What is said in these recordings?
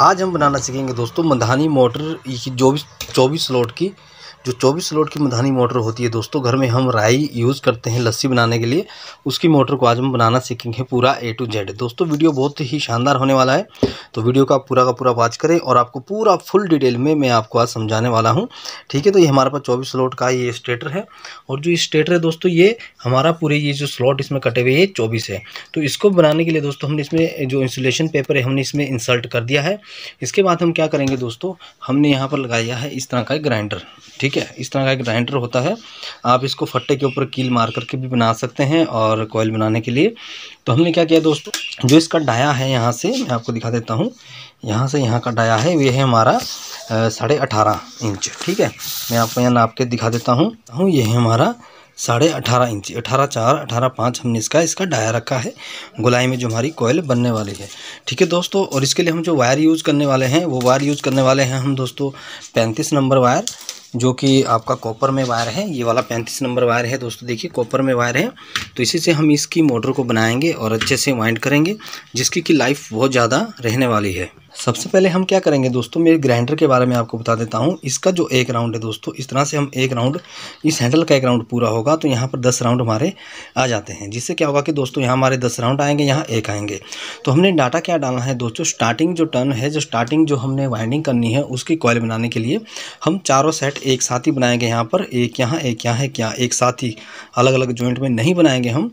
आज हम बनाना सीखेंगे दोस्तों मधानी मोटर चौबीस चौबीस स्लॉट की जो 24 स्लॉट की मधानी मोटर होती है दोस्तों, घर में हम राई यूज़ करते हैं लस्सी बनाने के लिए। उसकी मोटर को आज हम बनाना सीखेंगे पूरा ए टू जेड दोस्तों, वीडियो बहुत ही शानदार होने वाला है तो वीडियो का पूरा का पूरा वॉच करें और आपको पूरा फुल डिटेल में मैं आपको आज समझाने वाला हूँ। ठीक है तो ये हमारे पास चौबीस स्लॉट का ये स्टेटर है और जो स्टेटर है दोस्तों, ये हमारा पूरे ये जो स्लॉट इसमें कटे हुए ये चौबीस है। तो इसको बनाने के लिए दोस्तों, हमने इसमें जो इंसुलेशन पेपर है, हमने इसमें इंसल्ट कर दिया है। इसके बाद हम क्या करेंगे दोस्तों, हमने यहाँ पर लगाया है इस तरह का ग्राइंडर। ठीक है, इस तरह का एक ग्राइंडर होता है। आप इसको फट्टे के ऊपर कील मार करके भी बना सकते हैं और कोयल बनाने के लिए। तो हमने क्या किया दोस्तों? जो इसका डाया है यहाँ से, मैं आपको दिखा देता हूँ। यहाँ से यहाँ का डाया है, ये है हमारा साढ़े अठारह इंच, ठीक है? मैं आपको यहाँ नाप के दिखा देता हूँ। हूँ, ये है हमारा साढ़े अठारह इंच, अठारह चार, अठारह पाँच हमने इसका इसका डाया रखा है। गुलाई में जो हमारी कोयल बनने वाली है। ठीक है दोस्तों, और इसके लिए हम जो वायर यूज़ करने वाले हैं, वो वायर यूज़ करने वाले हैं हम दोस्तों पैंतीस नंबर वायर जो कि आपका कॉपर में वायर है, ये वाला पैंतीस नंबर वायर है दोस्तों, देखिए कॉपर में वायर है। तो इसी से हम इसकी मोटर को बनाएँगे और अच्छे से वाइंड करेंगे, जिसकी कि लाइफ बहुत ज़्यादा रहने वाली है। सबसे पहले हम क्या करेंगे दोस्तों, मेरे ग्राइंडर के बारे में आपको बता देता हूँ। इसका जो एक राउंड है दोस्तों, इस तरह से हम एक राउंड इस हैंडल का एक राउंड पूरा होगा तो यहाँ पर दस राउंड हमारे आ जाते हैं। जिससे क्या होगा कि दोस्तों, यहाँ हमारे दस राउंड आएँगे, यहाँ एक आएँगे। तो हमने डाटा क्या डालना है दोस्तों स्टार्टिंग जो टर्न है, जो स्टार्टिंग जो हमने वाइंडिंग करनी है, उसकी कॉयल बनाने के लिए हम चारों सेट एक साथ ही बनाएँगे यहाँ पर। एक यहाँ एक यहाँ है क्या एक साथ ही अलग अलग ज्वाइंट में नहीं बनाएँगे हम।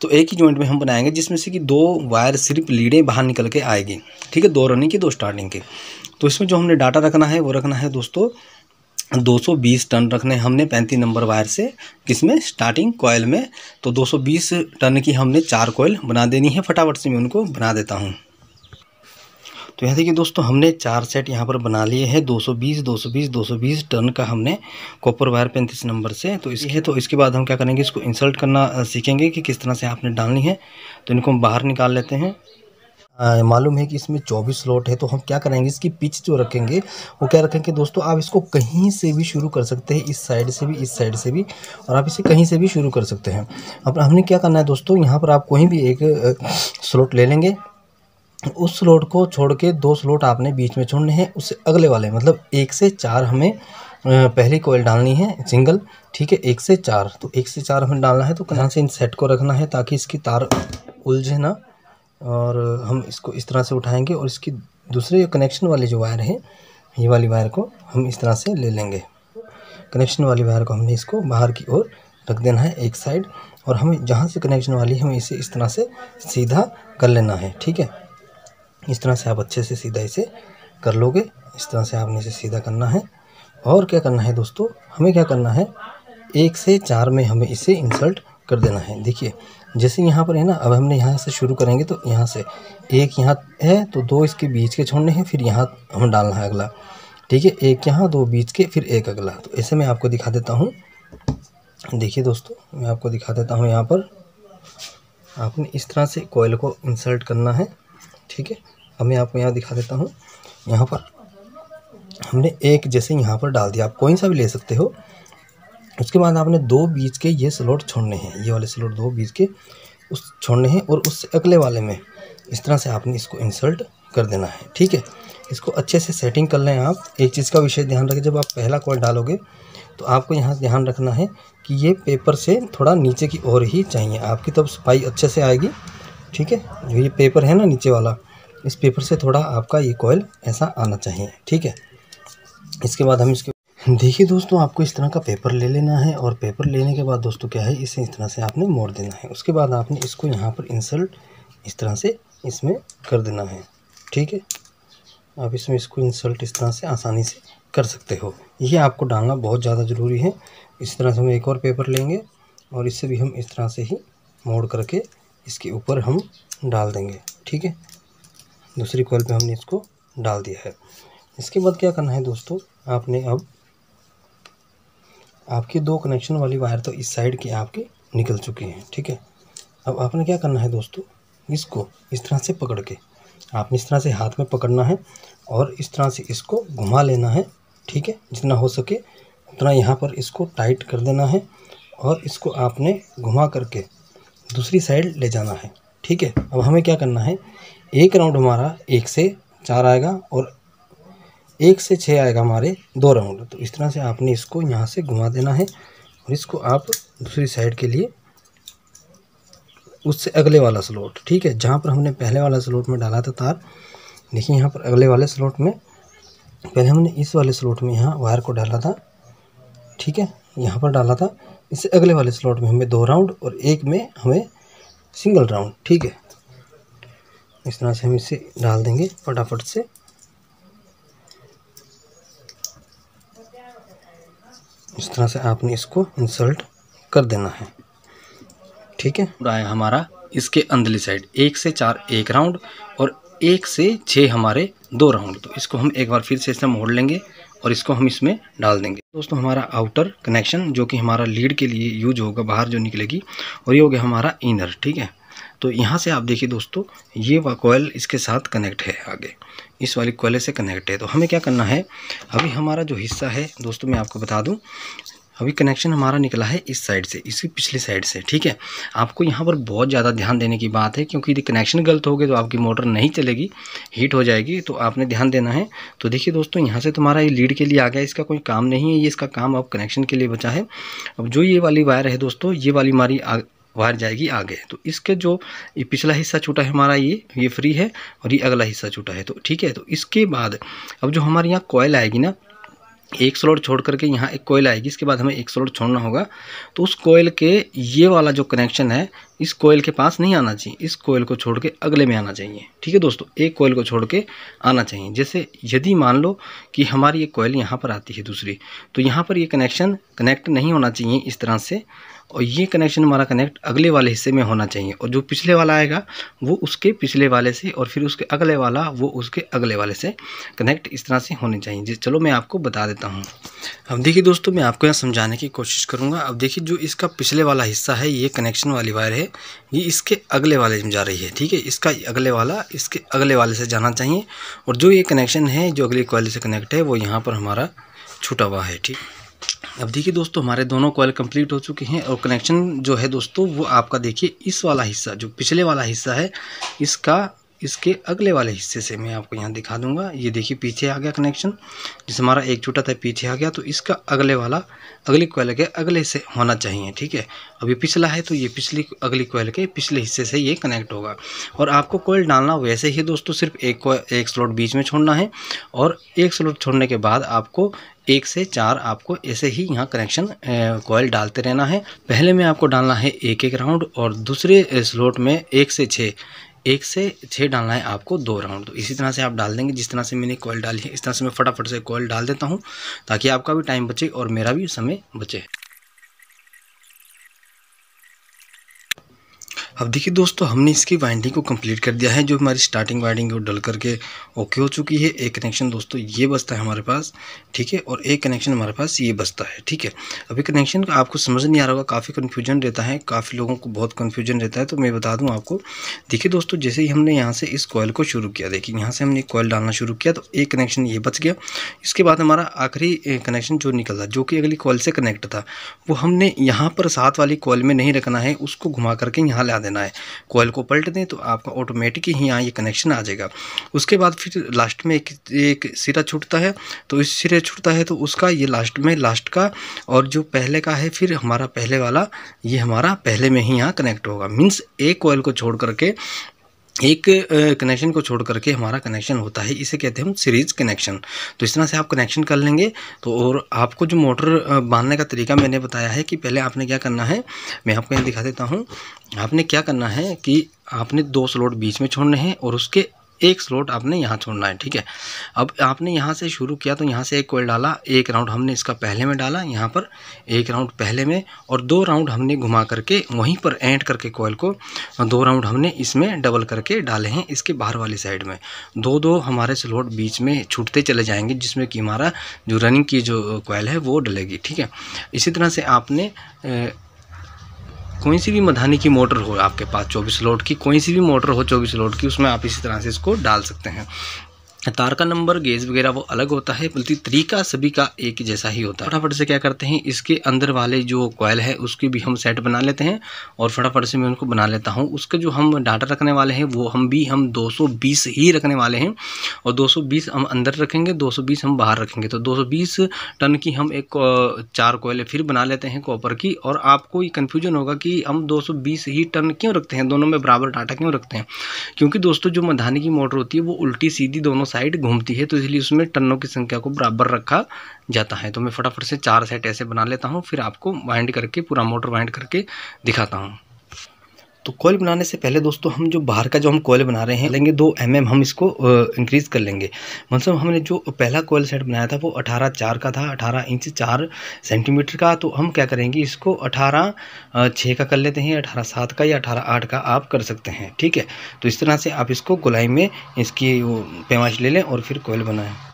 तो एक ही जॉइंट में हम बनाएँगे, जिसमें से कि दो वायर सिर्फ़ लीडें बाहर निकल के आएगी। ठीक है? दो रनिंग की, दो स्टार्टिंग के। तो इसमें जो हमने डाटा रखना है, वो रखना है दोस्तों 220 टन रखने हमने पैंतीस नंबर वायर से किसमें स्टार्टिंग कॉयल में। तो 220 टन की हमने चार कॉयल बना देनी है, फटाफट से मैं उनको बना देता हूँ। तो यहाँ देखिए दोस्तों, हमने चार सेट यहाँ पर बना लिए हैं 220 220 220 टन का हमने कॉपर वायर पैंतीस नंबर से। तो इसी है तो इसके बाद हम क्या करेंगे, इसको इंसल्ट करना सीखेंगे कि किस तरह से आपने डालनी है। तो इनको हम बाहर निकाल लेते हैं। मालूम है कि इसमें 24 स्लॉट है तो हम क्या करेंगे, इसकी पिच जो रखेंगे, वो क्या रखेंगे दोस्तों, आप इसको कहीं से भी शुरू कर सकते हैं, इस साइड से भी, इस साइड से भी, और आप इसे कहीं से भी शुरू कर सकते हैं। अब हमने क्या करना है दोस्तों, यहाँ पर आप कोई भी एक स्लॉट ले लेंगे। उस स्लोट को छोड़ के दो स्लोट आपने बीच में छोड़ने हैं उससे अगले वाले मतलब एक से चार हमें पहली कोयल डालनी है सिंगल ठीक है, एक से चार। तो एक से चार हमें डालना है तो कहाँ से इन सेट को रखना है, ताकि इसकी तार उलझे ना, और हम इसको इस तरह से उठाएँगे, और इसकी दूसरे कनेक्शन वाली जो वायर है, ये वाली वायर को हम इस तरह से ले लेंगे। कनेक्शन वाली वायर को हमने इसको बाहर की ओर रख देना है, एक साइड और हमें जहाँ से कनेक्शन वाली है, हमें इसे इस तरह से सीधा कर लेना है, ठीक है? इस तरह से आप अच्छे से सीधा इसे कर लोगे, इस तरह से आपने इसे सीधा करना है। और क्या करना है दोस्तों? हमें क्या करना है? एक से चार में हमें इसे इंसल्ट कर देना है। देखिए, जैसे यहाँ पर है ना, अब हमने यहाँ से शुरू करेंगे तो यहाँ से एक यहाँ है तो दो इसके बीच के छोड़ने हैं, फिर यहाँ हमें डालना है अगला। ठीक है, एक यहाँ, दो बीच के, फिर एक अगला। तो ऐसे मैं आपको दिखा देता हूँ। देखिए दोस्तों, मैं आपको दिखा देता हूँ यहाँ पर। आपने इस तरह से कोयल को इंसल्ट करना है। ठीक है अब मैं आपको यहाँ दिखा देता हूँ। यहाँ पर हमने एक जैसे यहाँ पर डाल दिया। आप कोई सा भी ले सकते हो। उसके बाद आपने दो बीज के ये स्लोट छोड़ने हैं। ये वाले स्लोट दो बीज के उस छोड़ने हैं और उससे अगले वाले में इस तरह से आपने इसको इंसल्ट कर देना है। ठीक है? इसको अच्छे से सेटिंग कर लें आप। एक चीज़ का विषय ध्यान रखें। जब आप पहला कॉल डालोगे तो आपको यहाँ ध्यान रखना है कि ये पेपर से थोड़ा नीचे की ओर ही चाहिए। आपकी तब सफ़ाई अच्छे से आएगी। ठीक है? जो ये पेपर है ना नीचे वाला इस पेपर से थोड़ा आपका ये कोयल ऐसा आना चाहिए, ठीक है? इसके बाद हम इसके देखिए दोस्तों, आपको इस तरह का पेपर ले लेना है और पेपर लेने के बाद दोस्तों क्या है, इसे इस तरह से आपने मोड़ देना है। उसके बाद आपने इसको यहाँ पर इंसल्ट इस तरह से इसमें कर देना है, ठीक है? आप इसमें इसको इंसल्ट इस तरह से आसानी से कर सकते हो। ये आपको डालना बहुत ज़्यादा ज़रूरी है। इस तरह से हम एक और पेपर लेंगे और इससे भी हम इस तरह से ही मोड़ करके इसके ऊपर हम डाल देंगे, ठीक है? दूसरी कॉल पे हमने इसको डाल दिया है। इसके बाद क्या करना है दोस्तों, आपने अब आपकी दो कनेक्शन वाली वायर तो इस साइड की आपकी निकल चुकी हैं, ठीक है? अब आपने क्या करना है दोस्तों, इसको इस तरह से पकड़ के, आपने इस तरह से हाथ में पकड़ना है और इस तरह से इसको घुमा लेना है, ठीक है? जितना हो सके उतना यहाँ पर इसको टाइट कर देना है और इसको आपने घुमा करके दूसरी साइड ले जाना है, ठीक है? अब हमें क्या करना है एक राउंड हमारा एक से चार आएगा और एक से छः आएगा हमारे दो राउंड। तो इस तरह से आपने इसको यहाँ से घुमा देना है और इसको आप दूसरी साइड के लिए उससे अगले वाला स्लॉट, ठीक है, जहाँ पर हमने पहले वाला स्लॉट में डाला था तार। देखिए यहाँ पर अगले वाले स्लॉट में, पहले हमने इस वाले स्लॉट में यहाँ वायर को डाला था, ठीक है, यहाँ पर डाला था। इससे अगले वाले स्लॉट में हमें दो राउंड और एक में हमें सिंगल राउंड, ठीक है। इस तरह से हम इसे डाल देंगे फटाफट से। इस तरह से आपने इसको इंसल्ट कर देना है। ठीक है? पूरा है हमारा इसके अंदरली साइड एक से चार एक राउंड और एक से छः हमारे दो राउंड तो इसको हम एक बार फिर से इसे मोड़ लेंगे और इसको हम इसमें डाल देंगे। दोस्तों, हमारा आउटर कनेक्शन जो कि हमारा लीड के लिए यूज़ होगा, बाहर जो निकलेगी, और ये हो गया हमारा इनर ठीक है? तो यहाँ से आप देखिए दोस्तों, ये कोयल इसके साथ कनेक्ट है आगे। इस वाली कोयले से कनेक्ट है। तो हमें क्या करना है? अभी हमारा जो हिस्सा है, दोस्तों मैं आपको बता दूँ, अभी कनेक्शन हमारा निकला है इस साइड से इसकी पिछली साइड से, ठीक है? आपको यहाँ पर बहुत ज़्यादा ध्यान देने की बात है, क्योंकि यदि कनेक्शन गलत हो गए तो आपकी मोटर नहीं चलेगी हीट हो जाएगी तो आपने ध्यान देना है। तो देखिए दोस्तों, यहाँ से तुम्हारा ये लीड के लिए आ गया, इसका कोई काम नहीं है, ये इसका काम अब कनेक्शन के लिए बचा है। अब जो ये वाली वायर है दोस्तों, ये वाली हमारी वायर जाएगी आगे। तो इसके जो ये पिछला हिस्सा छूटा है हमारा, ये ये फ्री है और ये अगला हिस्सा छूटा है। तो ठीक है तो इसके बाद अब जो हमारे यहाँ कोयल आएगी ना, एक स्लॉट छोड़ करके यहाँ एक कोयल आएगी, इसके बाद हमें एक स्लॉट छोड़ना होगा। तो उस कोयल के ये वाला जो कनेक्शन है, इस कोयल के पास नहीं आना चाहिए, इस कोयल को छोड़ के अगले में आना चाहिए। ठीक है दोस्तों, एक कोयल को छोड़ के आना चाहिए। जैसे यदि मान लो कि हमारी ये कोयल यहाँ पर आती है दूसरी तो यहाँ पर ये कनेक्शन कनेक्ट नहीं होना चाहिए इस तरह से। और ये कनेक्शन हमारा कनेक्ट अगले वाले हिस्से में होना चाहिए। और जो पिछले वाला आएगा, वो उसके पिछले वाले से और फिर उसके अगले वाला, वो उसके अगले वाले से कनेक्ट इस तरह से होने चाहिए। चलो मैं आपको बता देता हूँ। अब देखिए दोस्तों, मैं आपको यहाँ समझाने की कोशिश करूँगा। अब देखिए, जो इसका पिछले वाला हिस्सा है, ये कनेक्शन वाली वायर है, ये इसके अगले वाले में जा रही है, ठीक है? इसका अगले वाला, इसके अगले वाले से जाना चाहिए। और जो ये कनेक्शन है, जो अगले वाले से कनेक्ट है, वो यहाँ पर हमारा छूटा हुआ है, ठीक? अब देखिए दोस्तों, हमारे दोनों कॉयल कंप्लीट हो चुके हैं और कनेक्शन जो है दोस्तों, वो आपका देखिए इस वाला हिस्सा, जो पिछले वाला हिस्सा है, इसका, इसके अगले वाले हिस्से से मैं आपको यहाँ दिखा दूँगा। ये देखिए पीछे आ गया कनेक्शन जिस हमारा एक छूटा था पीछे आ गया तो इसका अगले वाला, अगली कोयल के अगले से होना चाहिए, ठीक है? अभी पिछला है तो ये पिछली, अगली कोयल के पिछले हिस्से से ये कनेक्ट होगा। और आपको कोयल डालना वैसे ही दोस्तों, सिर्फ़ एक एक स्लॉट बीच में छोड़ना है और एक स्लॉट छोड़ने के बाद आपको एक से चार आपको ऐसे ही यहाँ कनेक्शन कॉयल डालते रहना है। पहले में आपको डालना है एक एक राउंड और दूसरे स्लोट में एक से छः एक से छः डालना है आपको दो राउंड तो इसी तरह से आप डाल देंगे। जिस तरह से मैंने कॉयल डाली है, इस तरह से मैं फटाफट से कोयल डाल देता हूँ ताकि आपका भी टाइम बचे और मेरा भी समय बचे। अब देखिए दोस्तों, हमने इसकी वाइंडिंग को कंप्लीट कर दिया है, जो हमारी स्टार्टिंग वाइंडिंग वो डल करके ओके हो चुकी है। एक कनेक्शन दोस्तों, ये बसता है हमारे पास, ठीक है? और एक कनेक्शन हमारे पास ये बसता है, ठीक है? अभी कनेक्शन का आपको समझ नहीं आ रहा होगा, काफ़ी कन्फ्यूज़न रहता है, काफ़ी लोगों को बहुत कन्फ्यूज़न रहता है तो मैं बता दूँ आपको। देखिए दोस्तों, जैसे ही हमने यहाँ से इस कॉयल को शुरू किया, देखिए यहाँ से हमने कोयल डालना शुरू किया तो एक कनेक्शन ये बच गया। इसके बाद हमारा आखिरी कनेक्शन जो निकल जो कि अगली कॉल से कनेक्ट था, वो हमने यहाँ पर साथ वाली कॉल में नहीं रखना है, उसको घुमा करके यहाँ ला है। कोयल को पलट दें तो आपका ऑटोमेटिक ही यहाँ ये कनेक्शन आ जाएगा। उसके बाद फिर लास्ट में एक एक सिरा छूटता है। तो इस सिरे छूटता है तो उसका ये लास्ट में लास्ट का और जो पहले का है फिर हमारा पहले वाला, ये हमारा पहले में ही यहाँ कनेक्ट होगा। मीन्स एक कोयल को छोड़ करके एक कनेक्शन को छोड़ करके हमारा कनेक्शन होता है, इसे कहते हैं हम सीरीज़ कनेक्शन तो इस तरह से आप कनेक्शन कर लेंगे तो और आपको जो मोटर बांधने का तरीका मैंने बताया है कि पहले आपने क्या करना है, मैं आपको यहाँ दिखा देता हूँ। आपने क्या करना है कि आपने दो स्लॉट बीच में छोड़ने हैं और उसके एक स्लॉट आपने यहाँ छोड़ना है, ठीक है? अब आपने यहाँ से शुरू किया तो यहाँ से एक कोयल डाला, एक राउंड हमने इसका पहले में डाला, यहाँ पर एक राउंड पहले में और दो राउंड हमने घुमा करके वहीं पर एंड करके कोयल को, दो राउंड हमने इसमें डबल करके डाले हैं इसके बाहर वाली साइड में। दो दो हमारे स्लोट बीच में छूटते चले जाएँगे, जिसमें कि हमारा जो रनिंग की जो कोयल है वो डलेगी, ठीक है? इसी तरह से आपने कोई सी भी मधानी की मोटर हो आपके पास, चौबीस लोड की, कोई सी भी मोटर हो चौबीस लोड की, उसमें आप इसी तरह से इसको डाल सकते हैं। तार का नंबर, गेज वगैरह वो अलग होता है, बल्कि तरीका सभी का एक जैसा ही होता है। फटाफट से क्या करते हैं, इसके अंदर वाले जो कोयल है, उसकी भी हम सेट बना लेते हैं और फटाफट से मैं उनको बना लेता हूँ। उसके जो हम डाटा रखने वाले हैं, वो हम भी हम 220 ही रखने वाले हैं और 220 हम अंदर रखेंगे 220 हम बाहर रखेंगे। तो 220 टन की हम एक चार कोयले फिर बना लेते हैं कॉपर की और आपको ये कन्फ्यूज़न होगा कि हम दो सौ बीस ही टन क्यों रखते हैं? दोनों में बराबर डाटा क्यों रखते हैं? क्योंकि दोस्तों, जो मधानी की मोटर होती है, वो उल्टी सीधी दोनों घूमती है तो इसलिए उसमें टनों की संख्या को बराबर रखा जाता है। तो मैं फटाफट से चार सेट ऐसे बना लेता हूँ, फिर आपको वाइंड करके, पूरा मोटर वाइंड करके दिखाता हूँ। तो कोयल बनाने से पहले दोस्तों, हम जो बाहर का जो हम कोयल बना रहे हैं, लेंगे दो एम mm हम इसको इंक्रीज कर लेंगे। मतलब हमने जो पहला कोयल सेट बनाया था, वो अठारह चार का था, अठारह इंच चार सेंटीमीटर का। तो हम क्या करेंगे, इसको अठारह छः का कर लेते हैं, अठारह सात का या अठारह आठ का आप कर सकते हैं, ठीक है? तो इस तरह से आप इसको गोलाई में इसकी पैमाश ले लें और फिर कोयल बनाएँ।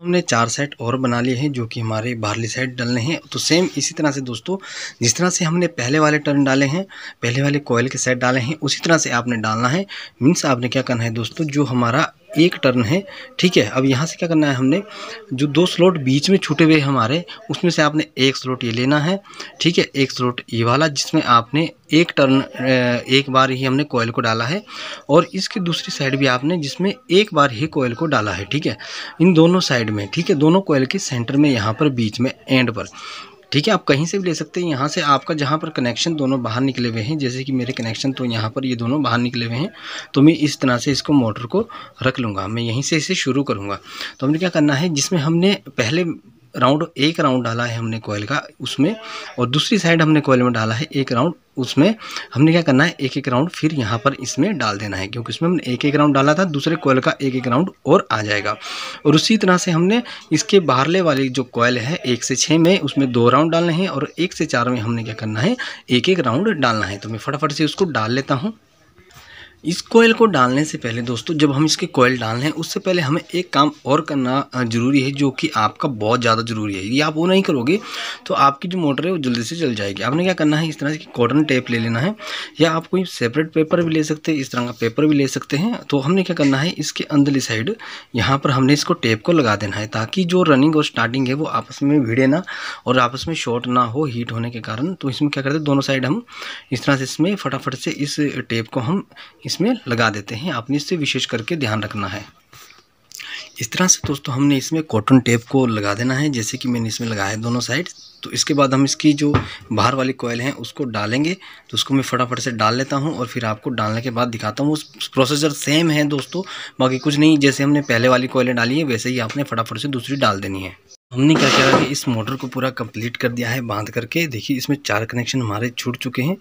हमने चार सेट और बना लिए हैं जो कि हमारे बाहरली साइड डालने हैं। तो सेम इसी तरह से दोस्तों, जिस तरह से हमने पहले वाले टर्न डाले हैं, पहले वाले कोयल के सेट डाले हैं, उसी तरह से आपने डालना है। मीन्स आपने क्या करना है दोस्तों, जो हमारा एक टर्न है, ठीक है? अब यहाँ से क्या करना है हमने, जो दो स्लॉट बीच में छूटे हुए हमारे, उसमें से आपने एक स्लॉट ये लेना है, ठीक है? एक स्लॉट ये वाला, जिसमें आपने एक टर्न एक बार ही हमने कोयल को डाला है, और इसकी दूसरी साइड भी आपने जिसमें एक बार ही कोयल को डाला है, ठीक है? इन दोनों साइड में, ठीक है? दोनों कोयल के सेंटर में यहाँ पर बीच में एंड पर। ठीक है, आप कहीं से भी ले सकते हैं। यहाँ से आपका जहाँ पर कनेक्शन दोनों बाहर निकले हुए हैं, जैसे कि मेरे कनेक्शन तो यहाँ पर ये दोनों बाहर निकले हुए हैं तो मैं इस तरह से इसको मोटर को रख लूँगा। मैं यहीं से इसे शुरू करूँगा। तो हमने क्या करना है, जिसमें हमने पहले राउंड, एक राउंड डाला है हमने कोयल का उसमें और दूसरी साइड हमने कोयल में डाला है एक राउंड उसमें। हमने क्या करना है एक एक राउंड फिर यहाँ पर इसमें डाल देना है क्योंकि इसमें हमने एक एक राउंड डाला था, दूसरे कोयल का एक एक राउंड और आ जाएगा। और उसी तरह से हमने इसके बाहरले वाली जो कोयल है, एक से छः में उसमें दो राउंड डालने हैं और एक से चार में हमने क्या करना है एक एक राउंड डालना है। तो मैं फटाफट से उसको डाल लेता हूँ। इस कोयल को डालने से पहले दोस्तों, जब हम इसके कोयल डालने हैं, उससे पहले हमें एक काम और करना ज़रूरी है, जो कि आपका बहुत ज़्यादा ज़रूरी है। यदि आप वो नहीं करोगे तो आपकी जो मोटर है, वो जल्दी से चल जाएगी। आपने क्या करना है, इस तरह से कॉटन टेप ले लेना है, या आप कोई सेपरेट पेपर भी ले सकते हैं, इस तरह का पेपर भी ले सकते हैं। तो हमने क्या करना है, इसके अंदरली साइड यहाँ पर हमने इसको टेप को लगा देना है, ताकि जो रनिंग और स्टार्टिंग है, वो आपस में भिड़े ना, और आपस में शॉर्ट ना हो हीट होने के कारण। तो इसमें क्या करते हैं, दोनों साइड हम इस तरह से इसमें फटाफट से इस टेप को हम इसमें लगा देते हैं। आपने इससे विशेष करके ध्यान रखना है। इस तरह से दोस्तों हमने इसमें कॉटन टेप को लगा देना है। जैसे कि मैंने इसमें लगाया है दोनों साइड तो इसके बाद हम इसकी जो बाहर वाली कोयल है, उसको डालेंगे। तो उसको मैं फटाफट से डाल लेता हूँ और फिर आपको डालने के बाद दिखाता हूँ। उस प्रोसेसर सेम है दोस्तों, बाकी कुछ नहीं। जैसे हमने पहले वाली कोयलें डाली है, वैसे ही आपने फटाफट से दूसरी डाल देनी है। हमने क्या किया कि इस मोटर को पूरा कंप्लीट कर दिया है, बाँध करके। देखिए, इसमें चार कनेक्शन हमारे छूट चुके हैं।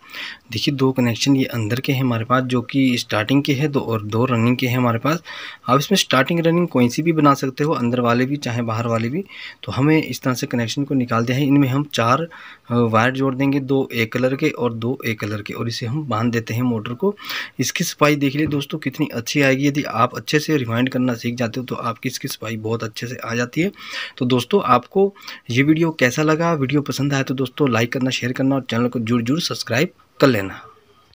देखिए, दो कनेक्शन ये अंदर के हैं हमारे पास, जो कि स्टार्टिंग के हैं, दो और दो रनिंग के हैं हमारे पास। आप इसमें स्टार्टिंग रनिंग कोई सी भी बना सकते हो, अंदर वाले भी, चाहे बाहर वाले भी। तो हमें इस तरह से कनेक्शन को निकाल दिया है। इनमें हम चार वायर जोड़ देंगे, दो एक कलर के और दो ए कलर के, और इसे हम बाँध देते हैं मोटर को। इसकी सफ़ाई देख लीजिए दोस्तों, कितनी अच्छी आएगी। यदि आप अच्छे से रिमाइंड करना सीख जाते हो तो आपकी इसकी सफ़ाई बहुत अच्छे से आ जाती है। तो दोस्तों आपको ये वीडियो कैसा लगा? वीडियो पसंद आया तो दोस्तों लाइक करना शेयर करना और चैनल को जुड़ जुड़ सब्सक्राइब कर लेना।